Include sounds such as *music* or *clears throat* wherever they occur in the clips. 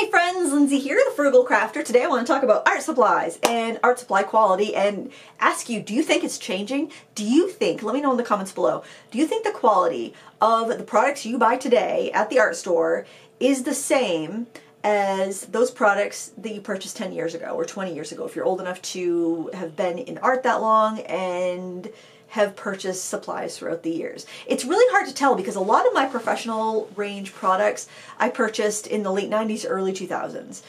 Hi friends, Lindsay here, the Frugal Crafter. Today I want to talk about art supplies and art supply quality and ask you, do you think it's changing? Do you think, let me know in the comments below, do you think the quality of the products you buy today at the art store is the same as those products that you purchased 10 years ago or 20 years ago if you're old enough to have been in art that long and have purchased supplies throughout the years. It's really hard to tell because a lot of my professional range products I purchased in the late 90s, early 2000s.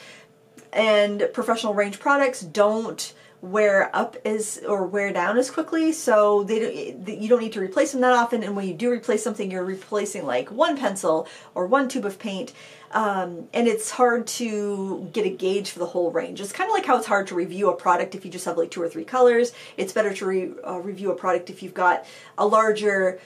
And professional range products don't wear up as or wear down as quickly so they don't, you don't need to replace them that often and when you do replace something you're replacing like one pencil or one tube of paint um, and it's hard to get a gauge for the whole range. It's kind of like how it's hard to review a product if you just have like two or three colors. It's better to re, uh, review a product if you've got a larger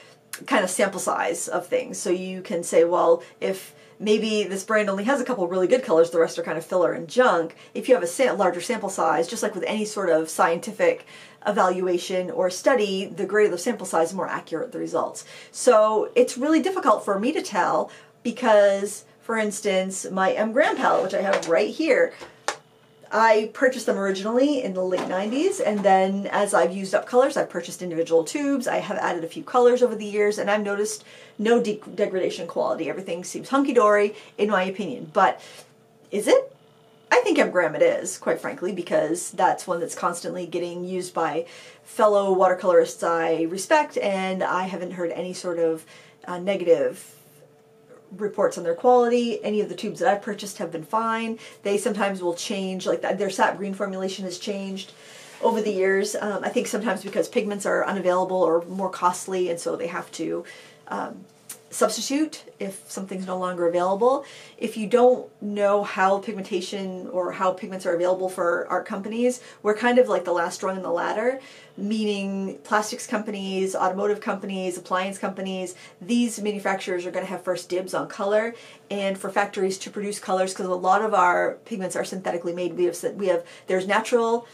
kind of sample size of things. So you can say well if maybe this brand only has a couple really good colors, the rest are kind of filler and junk. If you have a sa larger sample size, just like with any sort of scientific evaluation or study, the greater the sample size, the more accurate the results. So it's really difficult for me to tell because, for instance, my M. Graham palette, which I have right here, I purchased them originally in the late 90s and then as I've used up colors I've purchased individual tubes. I have added a few colors over the years and I've noticed no de degradation quality. Everything seems hunky-dory in my opinion. But is it? I think M. Graham it is, quite frankly, because that's one that's constantly getting used by fellow watercolorists I respect and I haven't heard any sort of uh, negative reports on their quality. Any of the tubes that I've purchased have been fine. They sometimes will change, like their sap green formulation has changed over the years. Um, I think sometimes because pigments are unavailable or more costly and so they have to um, substitute if something's no longer available. If you don't know how pigmentation or how pigments are available for art companies, we're kind of like the last rung in the ladder, meaning plastics companies, automotive companies, appliance companies, these manufacturers are going to have first dibs on color and for factories to produce colors because a lot of our pigments are synthetically made. We have, we have there's natural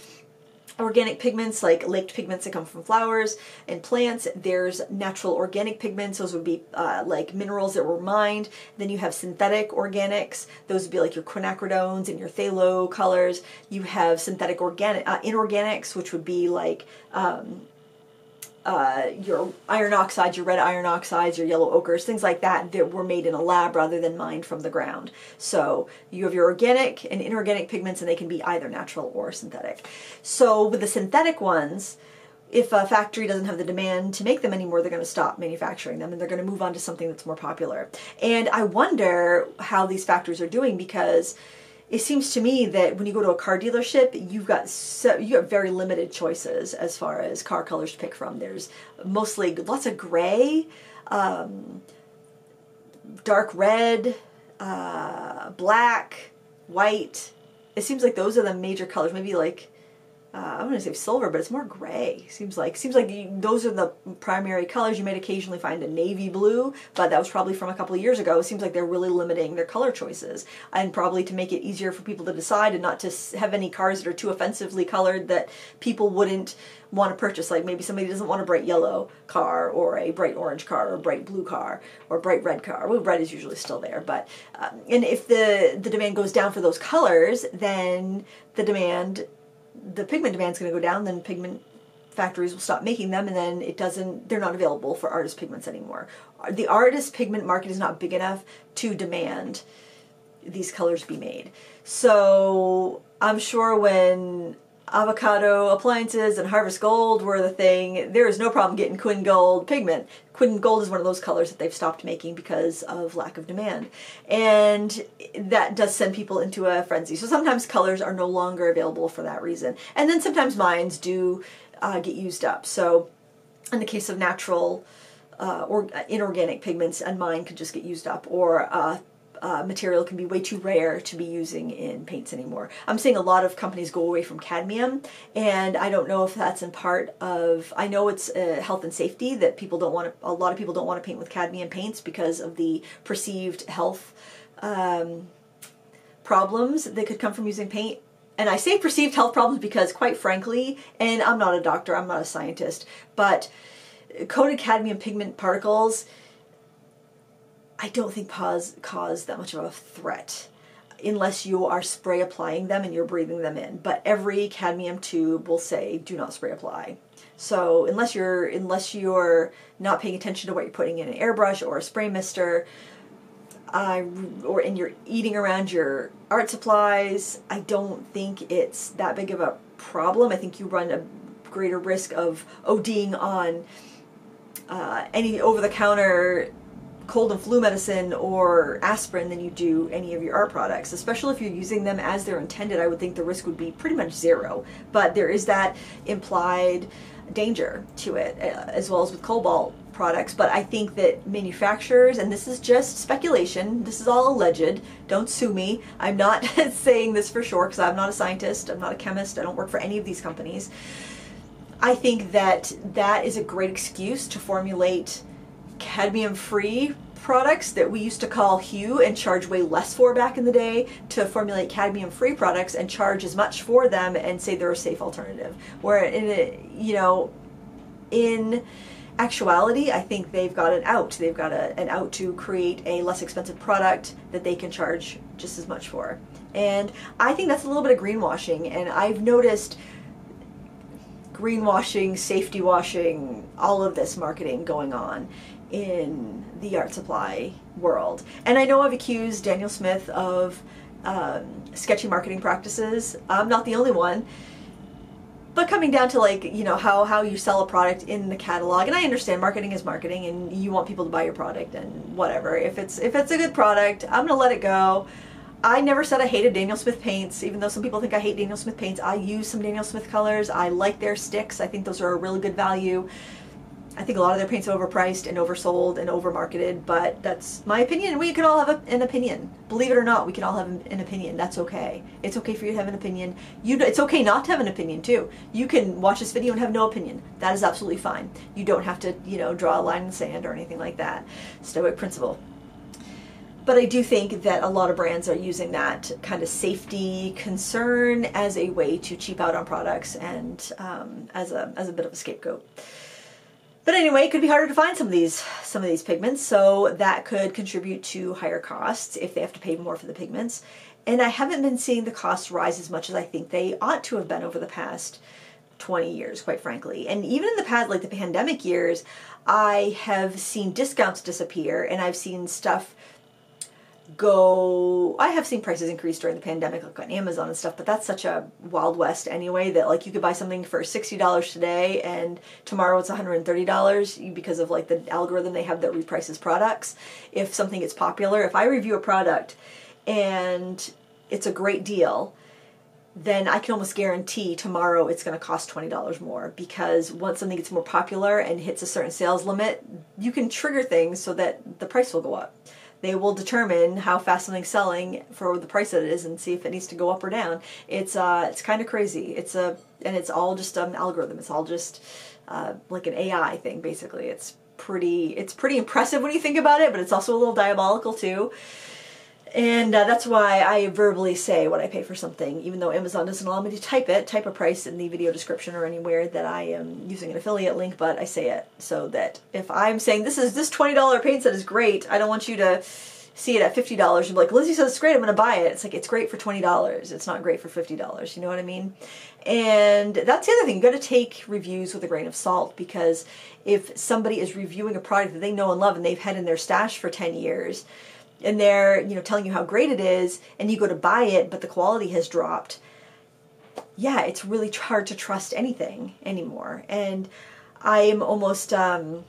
organic pigments like laked pigments that come from flowers and plants. There's natural organic pigments. Those would be uh, like minerals that were mined. Then you have synthetic organics. Those would be like your quinacridones and your phthalo colors. You have synthetic organic uh, inorganics, which would be like um, uh, your iron oxides, your red iron oxides, your yellow ochres, things like that that were made in a lab rather than mined from the ground. So you have your organic and inorganic pigments and they can be either natural or synthetic. So with the synthetic ones, if a factory doesn't have the demand to make them anymore, they're going to stop manufacturing them and they're going to move on to something that's more popular. And I wonder how these factories are doing because it seems to me that when you go to a car dealership, you've got so you have very limited choices as far as car colors to pick from. There's mostly lots of gray, um, dark red, uh, black, white. It seems like those are the major colors. Maybe like uh, I'm going to say silver, but it's more gray. Seems like seems like you, those are the primary colors. You might occasionally find a navy blue, but that was probably from a couple of years ago. It seems like they're really limiting their color choices, and probably to make it easier for people to decide and not to have any cars that are too offensively colored that people wouldn't want to purchase. Like maybe somebody doesn't want a bright yellow car or a bright orange car or a bright blue car or a bright red car. Well, red is usually still there, but um, and if the the demand goes down for those colors, then the demand the pigment demand is going to go down, then pigment factories will stop making them and then it doesn't they're not available for artist pigments anymore. The artist pigment market is not big enough to demand these colors be made. So i'm sure when avocado appliances and harvest gold were the thing. There is no problem getting quin gold pigment. Quin gold is one of those colors that they've stopped making because of lack of demand. And that does send people into a frenzy. So sometimes colors are no longer available for that reason. And then sometimes mines do uh, get used up. So in the case of natural uh, or inorganic pigments and mine could just get used up or uh, uh, material can be way too rare to be using in paints anymore. I'm seeing a lot of companies go away from cadmium, and I don't know if that's in part of, I know it's uh, health and safety that people don't want to, a lot of people don't want to paint with cadmium paints because of the perceived health um, problems that could come from using paint and I say perceived health problems because quite frankly, and I'm not a doctor, I'm not a scientist, but coated cadmium pigment particles I don't think cause cause that much of a threat. unless you are spray applying them and you're breathing them in. But every cadmium tube will say do not spray apply. So unless you're unless you're not paying attention to what you're putting in an airbrush or a spray mister, or and you're eating around your art supplies, I don't think it's that big of a problem. I think you run a greater risk of ODing on uh, any over-the-counter cold and flu medicine or aspirin than you do any of your art products. Especially if you're using them as they're intended, I would think the risk would be pretty much zero. But there is that implied danger to it, uh, as well as with cobalt products. But I think that manufacturers, and this is just speculation, this is all alleged, don't sue me. I'm not *laughs* saying this for sure because I'm not a scientist, I'm not a chemist, I don't work for any of these companies. I think that that is a great excuse to formulate cadmium free products that we used to call HUE and charge way less for back in the day to formulate cadmium free products and charge as much for them and say they're a safe alternative. Where in a, you know, in actuality, I think they've got an out. They've got a, an out to create a less expensive product that they can charge just as much for. And I think that's a little bit of greenwashing. And I've noticed greenwashing, safety washing, all of this marketing going on in the art supply world. And I know I've accused Daniel Smith of um, sketchy marketing practices. I'm not the only one. But coming down to like, you know, how, how you sell a product in the catalog, and I understand marketing is marketing and you want people to buy your product and whatever. If it's if it's a good product, I'm gonna let it go. I never said I hated Daniel Smith paints, even though some people think I hate Daniel Smith paints. I use some Daniel Smith colors. I like their sticks. I think those are a really good value. I think a lot of their paints are overpriced and oversold and overmarketed, but that's my opinion. We can all have a, an opinion. Believe it or not, we can all have an opinion. That's okay. It's okay for you to have an opinion. You, it's okay not to have an opinion too. You can watch this video and have no opinion. That is absolutely fine. You don't have to, you know, draw a line in the sand or anything like that. Stoic principle but I do think that a lot of brands are using that kind of safety concern as a way to cheap out on products and um, as a as a bit of a scapegoat. But anyway, it could be harder to find some of these some of these pigments, so that could contribute to higher costs if they have to pay more for the pigments. And I haven't been seeing the costs rise as much as I think they ought to have been over the past 20 years, quite frankly. And even in the past, like the pandemic years, I have seen discounts disappear and I've seen stuff go I have seen prices increase during the pandemic like on Amazon and stuff but that's such a wild west anyway that like you could buy something for $60 today and tomorrow it's $130 because of like the algorithm they have that reprices products. If something gets popular if I review a product and it's a great deal then I can almost guarantee tomorrow it's going to cost $20 more because once something gets more popular and hits a certain sales limit, you can trigger things so that the price will go up they will determine how fast something's selling for the price that it is and see if it needs to go up or down. It's uh, it's kind of crazy. It's a and it's all just an algorithm. It's all just uh, like an AI thing basically. It's pretty it's pretty impressive when you think about it, but it's also a little diabolical too. And uh, that's why I verbally say what I pay for something, even though Amazon doesn't allow me to type it, type a price in the video description or anywhere that I am using an affiliate link, but I say it so that if I'm saying this is this $20 paint set is great, I don't want you to see it at $50 and be like, Lizzie says it's great, I'm going to buy it. It's like, it's great for $20. It's not great for $50. You know what I mean? And that's the other thing. You got to take reviews with a grain of salt because if somebody is reviewing a product that they know and love and they've had in their stash for 10 years, and they're you know telling you how great it is and you go to buy it but the quality has dropped. Yeah it's really hard to trust anything anymore. And i'm almost um,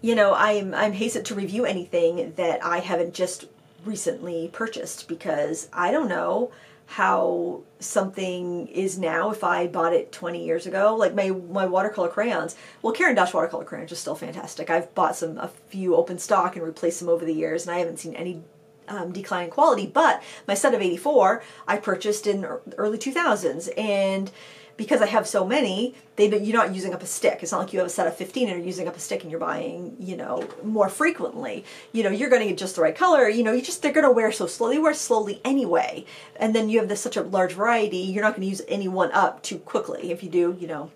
you know i'm i'm hesitant to review anything that i haven't just recently purchased because i don't know how something is now if I bought it 20 years ago. Like my, my watercolor crayons. Well, Caran d'Ache watercolor crayons are still fantastic. I've bought some a few open stock and replaced them over the years and I haven't seen any um, decline in quality. But my set of 84 I purchased in early 2000s and because I have so many, they you're not using up a stick. It's not like you have a set of 15 and you're using up a stick and you're buying, you know, more frequently. You know, you're going to get just the right color. You know, you just they're going to wear so slowly. Wear slowly anyway. And then you have this such a large variety. You're not going to use any one up too quickly. If you do, you know,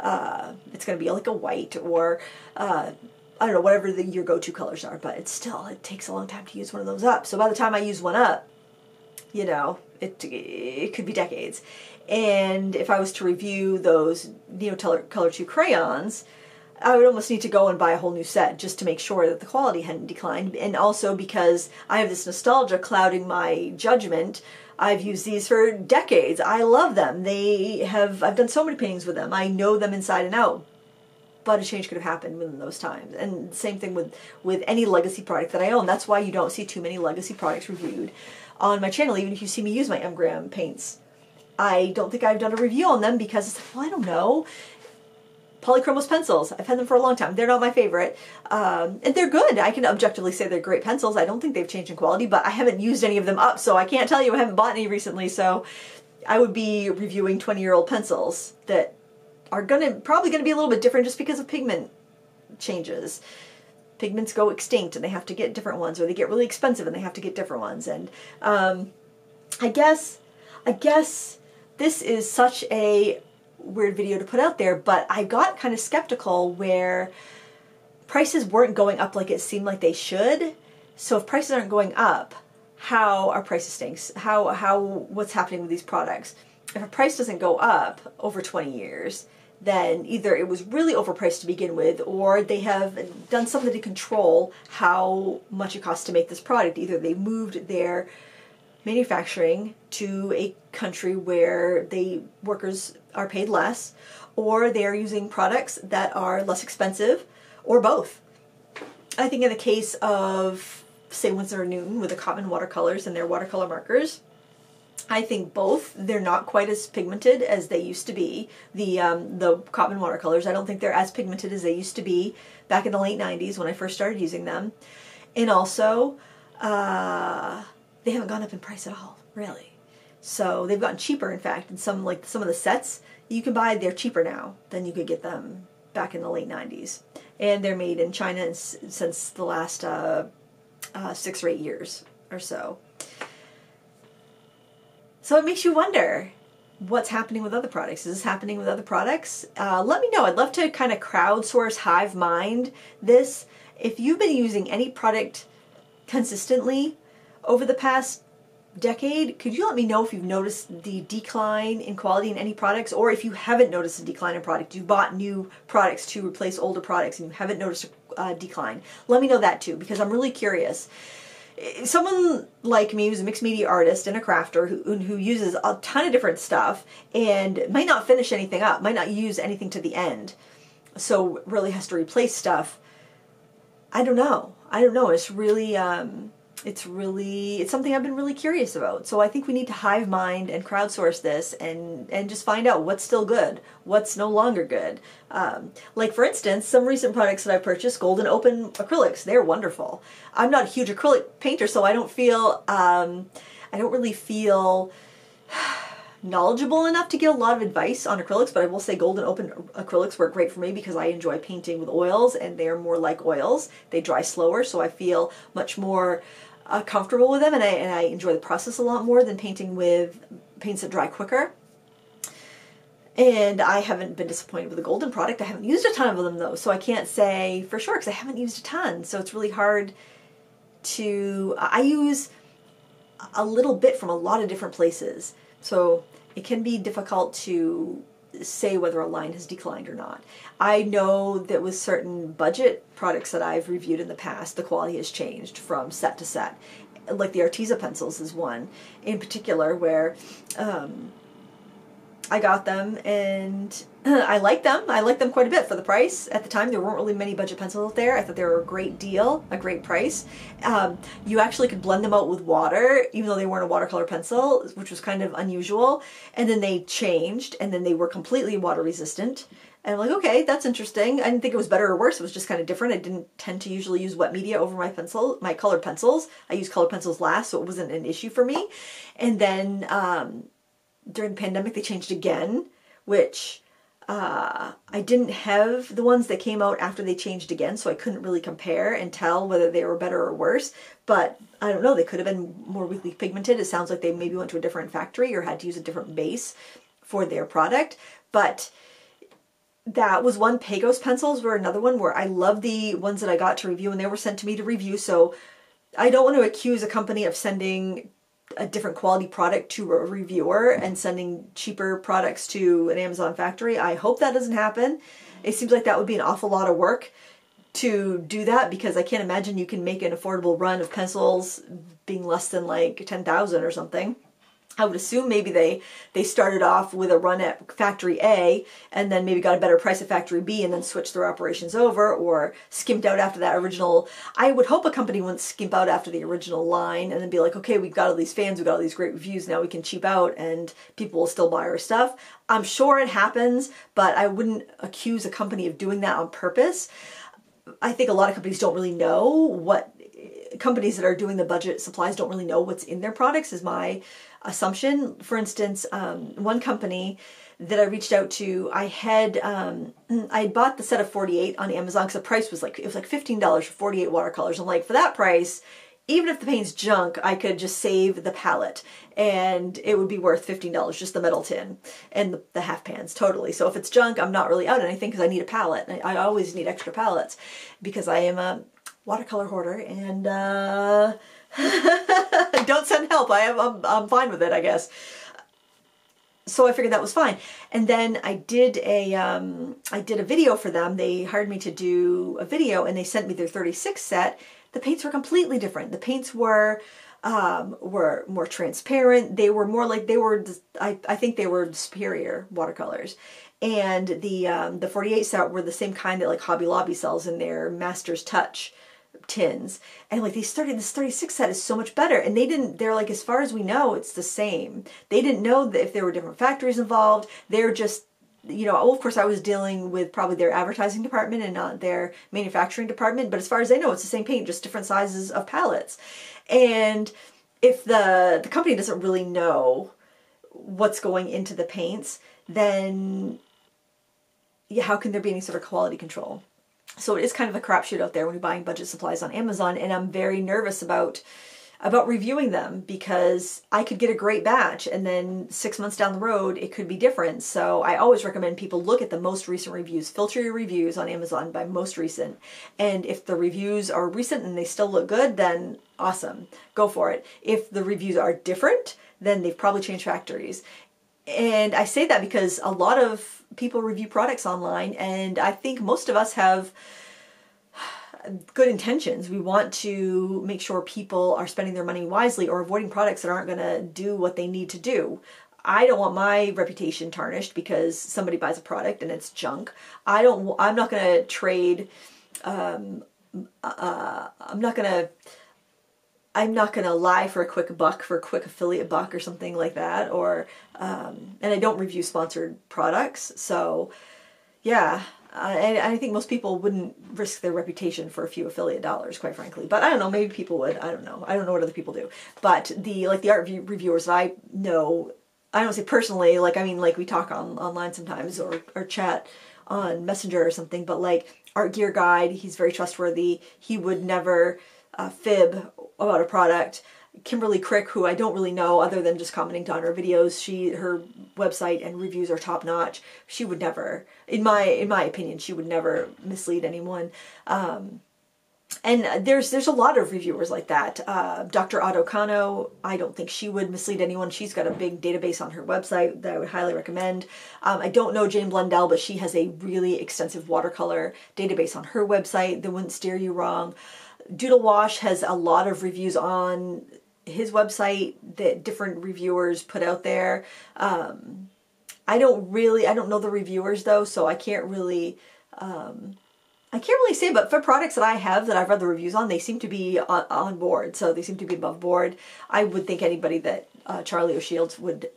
uh, it's going to be like a white or uh, I don't know whatever the, your go-to colors are. But it's still it takes a long time to use one of those up. So by the time I use one up, You know, it, it could be decades. And if I was to review those Neocolor Color 2 crayons, I would almost need to go and buy a whole new set just to make sure that the quality hadn't declined. And also because I have this nostalgia clouding my judgment, I've used these for decades. I love them. They have, I've done so many paintings with them. I know them inside and out. But a change could have happened within those times. And same thing with, with any legacy product that I own. That's why you don't see too many legacy products reviewed on my channel, even if you see me use my M. Graham paints. I don't think I've done a review on them because well, I don't know. Polychromos pencils. I've had them for a long time. They're not my favorite. Um, and they're good. I can objectively say they're great pencils. I don't think they've changed in quality, but I haven't used any of them up, so I can't tell you I haven't bought any recently, so I would be reviewing 20-year-old pencils that are gonna probably gonna be a little bit different just because of pigment changes. Pigments go extinct and they have to get different ones, or they get really expensive and they have to get different ones. And um, I guess, I guess this is such a weird video to put out there, but I got kind of skeptical where prices weren't going up like it seemed like they should. So if prices aren't going up, how are prices staying? How how what's happening with these products? If a price doesn't go up over 20 years, then either it was really overpriced to begin with, or they have done something to control how much it costs to make this product. Either they moved their manufacturing to a country where the workers are paid less, or they're using products that are less expensive, or both. I think in the case of, say, Winsor Newton with the Cotman watercolors and their watercolor markers, I think both. They're not quite as pigmented as they used to be. The um, the Cotman watercolors, I don't think they're as pigmented as they used to be back in the late 90s when I first started using them. And also, uh, they haven't gone up in price at all, really. So they've gotten cheaper, in fact, and some like some of the sets you can buy, they're cheaper now than you could get them back in the late 90s. And they're made in China since the last uh, uh, six or eight years or so. So it makes you wonder what's happening with other products. Is this happening with other products? Uh, let me know. I'd love to kind of crowdsource, hive mind this. If you've been using any product consistently over the past decade, could you let me know if you've noticed the decline in quality in any products or if you haven't noticed a decline in product, you bought new products to replace older products and you haven't noticed a uh, decline. Let me know that too because I'm really curious. Someone like me who's a mixed media artist and a crafter who, who uses a ton of different stuff and might not finish anything up, might not use anything to the end, so really has to replace stuff. I don't know. I don't know. It's really um, it's really it's something I've been really curious about. So I think we need to hive mind and crowdsource this and and just find out what's still good, what's no longer good. Um, like for instance, some recent products that I purchased, Golden Open acrylics, they're wonderful. I'm not a huge acrylic painter, so I don't feel um, I don't really feel *sighs* knowledgeable enough to give a lot of advice on acrylics, but I will say golden open acrylics work great for me because I enjoy painting with oils and they're more like oils. They dry slower, so I feel much more uh, comfortable with them and I, and I enjoy the process a lot more than painting with paints that dry quicker. And I haven't been disappointed with the golden product. I haven't used a ton of them though, so I can't say for sure because I haven't used a ton. So it's really hard to, I use a little bit from a lot of different places. So it can be difficult to say whether a line has declined or not. I know that with certain budget products that I've reviewed in the past, the quality has changed from set to set. Like the Arteza pencils is one in particular where um, I got them and *clears throat* I like them. I like them quite a bit for the price. At the time, there weren't really many budget pencils there. I thought they were a great deal, a great price. Um, you actually could blend them out with water, even though they weren't a watercolor pencil, which was kind of unusual. And then they changed, and then they were completely water resistant. And I'm like, okay, that's interesting. I didn't think it was better or worse. It was just kind of different. I didn't tend to usually use wet media over my pencil, my colored pencils. I use colored pencils last, so it wasn't an issue for me. And then um, during the pandemic, they changed again, which uh, I didn't have the ones that came out after they changed again, so I couldn't really compare and tell whether they were better or worse. But I don't know, they could have been more weakly pigmented. It sounds like they maybe went to a different factory or had to use a different base for their product. But that was one. Pagos pencils were another one where I love the ones that I got to review and they were sent to me to review. So I don't want to accuse a company of sending a different quality product to a reviewer and sending cheaper products to an Amazon factory. I hope that doesn't happen. It seems like that would be an awful lot of work to do that because I can't imagine you can make an affordable run of pencils being less than like 10,000 or something. I would assume maybe they they started off with a run at factory A and then maybe got a better price at factory B and then switched their operations over or skimped out after that original. I would hope a company wouldn't skimp out after the original line and then be like, okay, we've got all these fans, we've got all these great reviews, now we can cheap out and people will still buy our stuff. I'm sure it happens, but I wouldn't accuse a company of doing that on purpose. I think a lot of companies don't really know what companies that are doing the budget supplies don't really know what's in their products is my assumption. For instance, um, one company that I reached out to, I had um, *clears throat* I bought the set of 48 on Amazon because the price was like it was like $15 for 48 watercolors. I'm like, for that price, even if the paint's junk, I could just save the palette and it would be worth $15, just the metal tin and the, the half pans, totally. So if it's junk, I'm not really out anything because I need a palette. I, I, always need extra palettes because I am a watercolor hoarder and uh, *laughs* don't send help. I am, I'm, I'm fine with it, I guess. So I figured that was fine. And then I did a um, I did a video for them. They hired me to do a video and they sent me their 36 set. The paints were completely different. The paints were um, were more transparent. They were more like they were. I, I think they were superior watercolors, and the um, the 48 set were the same kind that like Hobby Lobby sells in their Master's Touch tins and like they started this 36 set is so much better and they didn't they're like as far as we know it's the same they didn't know that if there were different factories involved they're just you know, oh, of course, I was dealing with probably their advertising department and not their manufacturing department. But as far as I know, it's the same paint, just different sizes of palettes. And if the the company doesn't really know what's going into the paints, then how can there be any sort of quality control? So it is kind of a crapshoot out there when you're buying budget supplies on Amazon, and I'm very nervous about about reviewing them because I could get a great batch and then six months down the road it could be different. So I always recommend people look at the most recent reviews, filter your reviews on Amazon by most recent. And if the reviews are recent and they still look good, then awesome, go for it. If the reviews are different, then they've probably changed factories. And I say that because a lot of people review products online, and I think most of us have good intentions. We want to make sure people are spending their money wisely or avoiding products that aren't going to do what they need to do. I don't want my reputation tarnished because somebody buys a product and it's junk. I don't. I'm not going to trade. Um, uh, I'm not going to. I'm not going to lie for a quick buck, for a quick affiliate buck or something like that. Or, um, and I don't review sponsored products. So, yeah, and I think most people wouldn't risk their reputation for a few affiliate dollars, quite frankly. But I don't know, maybe people would. I don't know. I don't know what other people do. But the like the art reviewers that I know, I don't say personally. Like I mean, like we talk on online sometimes or or chat on Messenger or something. But like Art Gear Guide, he's very trustworthy. He would never uh, fib about a product. Kimberly Crick, who I don't really know other than just commenting on her videos, she her website and reviews are top notch. She would never, in my in my opinion, she would never mislead anyone. Um, and there's there's a lot of reviewers like that. Uh, Dr. Otto Kano, I don't think she would mislead anyone. She's got a big database on her website that I would highly recommend. Um, I don't know Jane Blundell, but she has a really extensive watercolor database on her website that wouldn't steer you wrong. Doodle Wash has a lot of reviews on his website that different reviewers put out there. Um, I don't really, I don't know the reviewers though, so I can't really, um, I can't really say, but for products that I have that I've read the reviews on, they seem to be on, on board. So they seem to be above board. I would think anybody that uh, Charlie O'Shields would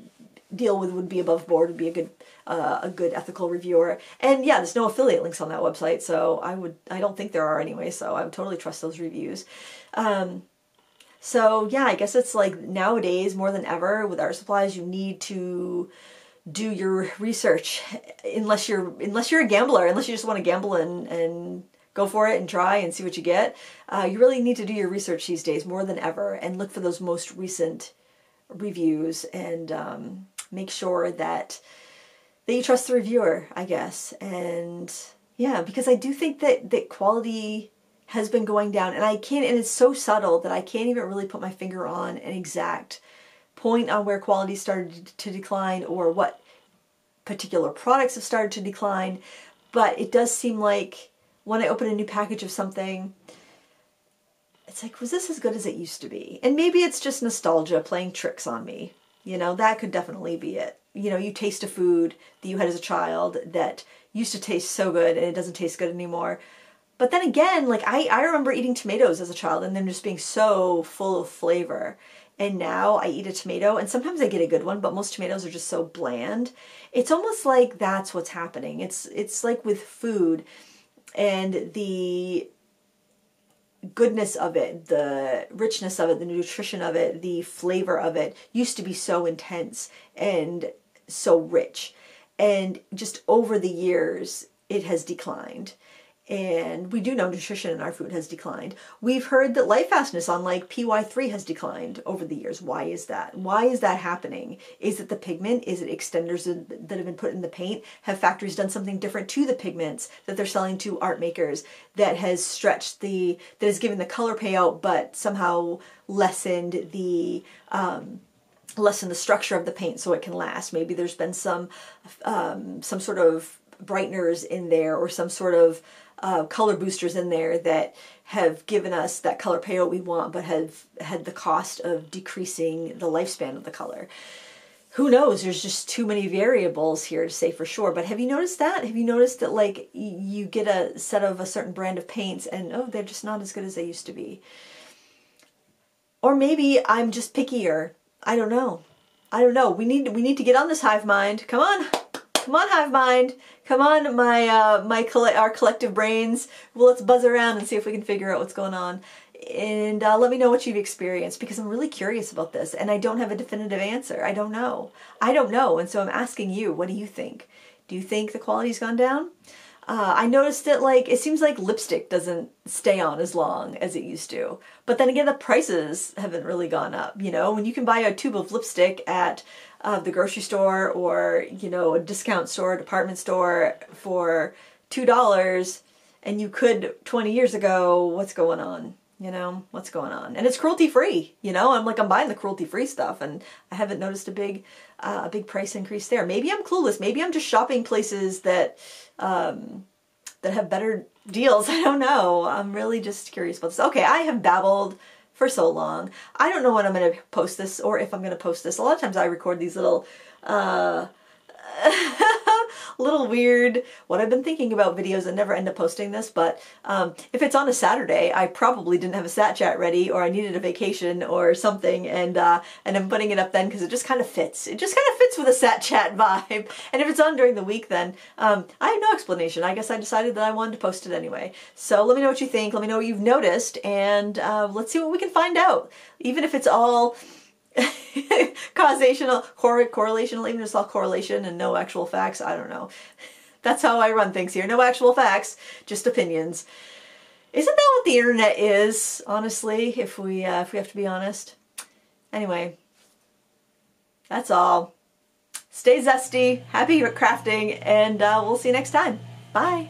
deal with would be above board, would be a good, uh, a good ethical reviewer. And yeah, there's no affiliate links on that website, so I would, I don't think there are anyway. So I would totally trust those reviews. Um, so yeah, I guess it's like nowadays more than ever with art supplies, you need to do your research unless you're unless you're a gambler, unless you just want to gamble and and go for it and try and see what you get. Uh, you really need to do your research these days more than ever and look for those most recent reviews and um, make sure that that you trust the reviewer, I guess. And yeah, because I do think that that quality has been going down and I can't and it's so subtle that I can't even really put my finger on an exact point on where quality started to decline or what particular products have started to decline, but it does seem like when I open a new package of something, it's like, was this as good as it used to be? And maybe it's just nostalgia playing tricks on me. You know, that could definitely be it. You know, you taste a food that you had as a child that used to taste so good and it doesn't taste good anymore. But then again, like I, I remember eating tomatoes as a child and them just being so full of flavor. And now I eat a tomato and sometimes I get a good one, but most tomatoes are just so bland. It's almost like that's what's happening. It's it's like with food and the goodness of it, the richness of it, the nutrition of it, the flavor of it used to be so intense and so rich. And just over the years, it has declined and we do know nutrition in our food has declined. We've heard that light fastness on like PY3 has declined over the years. Why is that? Why is that happening? Is it the pigment? Is it extenders that have been put in the paint? Have factories done something different to the pigments that they're selling to art makers that has stretched the, that has given the color payout but somehow lessened the, um, the structure of the paint so it can last. Maybe there's been some, um, some sort of brighteners in there or some sort of uh, color boosters in there that have given us that color payout we want, but have had the cost of decreasing the lifespan of the color. Who knows? There's just too many variables here to say for sure. But have you noticed that? Have you noticed that like you get a set of a certain brand of paints and oh, they're just not as good as they used to be? Or maybe I'm just pickier. I don't know. I don't know. We need we need to get on this hive mind. Come on. Come on, hive mind. Come on, my uh, my coll our collective brains. Well, let's buzz around and see if we can figure out what's going on. And uh, let me know what you've experienced because I'm really curious about this and I don't have a definitive answer. I don't know. I don't know. And so I'm asking you, what do you think? Do you think the quality's gone down? Uh, I noticed that like it seems like lipstick doesn't stay on as long as it used to. But then again, the prices haven't really gone up. You know, when you can buy a tube of lipstick at uh, the grocery store or you know a discount store, department store for two dollars, and you could 20 years ago. What's going on? You know what's going on, and it's cruelty free. You know, I'm like I'm buying the cruelty free stuff, and I haven't noticed a big uh, a big price increase there. Maybe I'm clueless. Maybe I'm just shopping places that um, that have better deals. *laughs* I don't know. I'm really just curious about this. Okay, I have babbled for so long. I don't know when I'm going to post this or if I'm going to post this. A lot of times I record these little uh, *laughs* little weird what I've been thinking about videos and never end up posting this, but um, if it's on a Saturday, I probably didn't have a sat chat ready or I needed a vacation or something and uh, and I'm putting it up then because it just kind of fits. It just kind of fits with a sat chat *laughs* vibe. And if it's on during the week then um, I have no explanation. I guess I decided that I wanted to post it anyway. So let me know what you think. Let me know what you've noticed and uh, let's see what we can find out. Even if it's all *laughs* causational, cor- correlational, even just all correlation and no actual facts. I don't know. That's how I run things here. No actual facts, just opinions. Isn't that what the internet is, honestly, if we, uh, if we have to be honest? Anyway, that's all. Stay zesty, happy crafting, and uh, we'll see you next time. Bye.